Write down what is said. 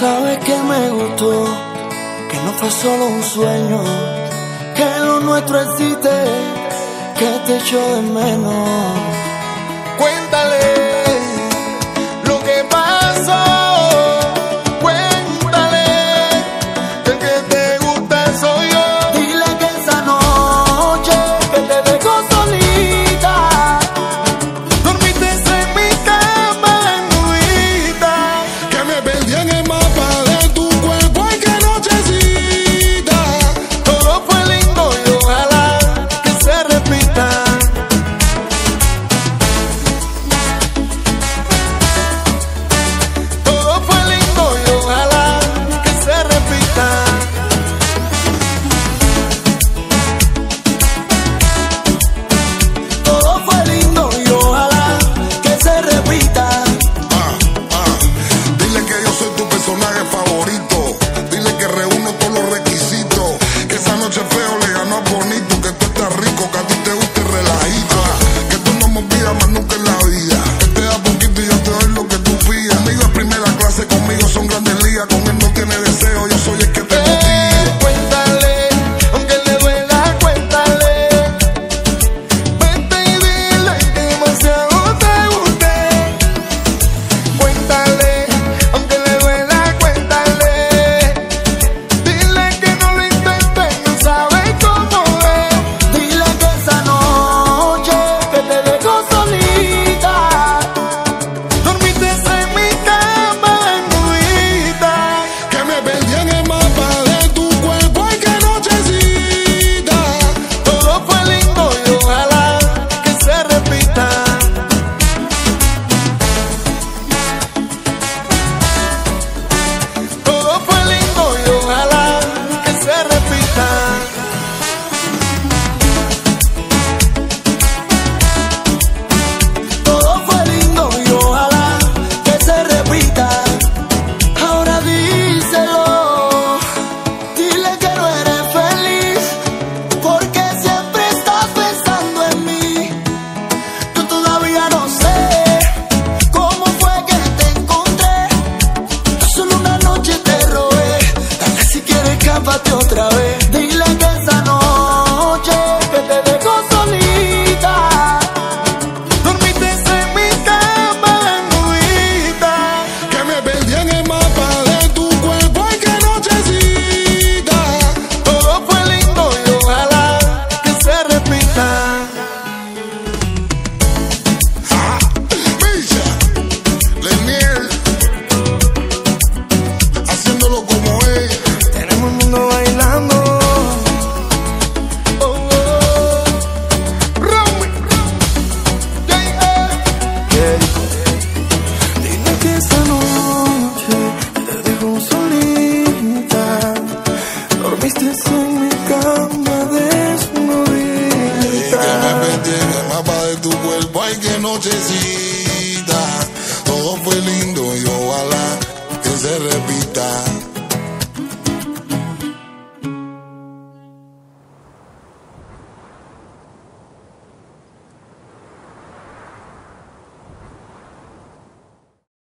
Sabes que me gustó, que no fue solo un sueño, que lo nuestro existe, que te echo de menos. Cuéntale. nochecita, todo fue lindo y ojalá que se repita.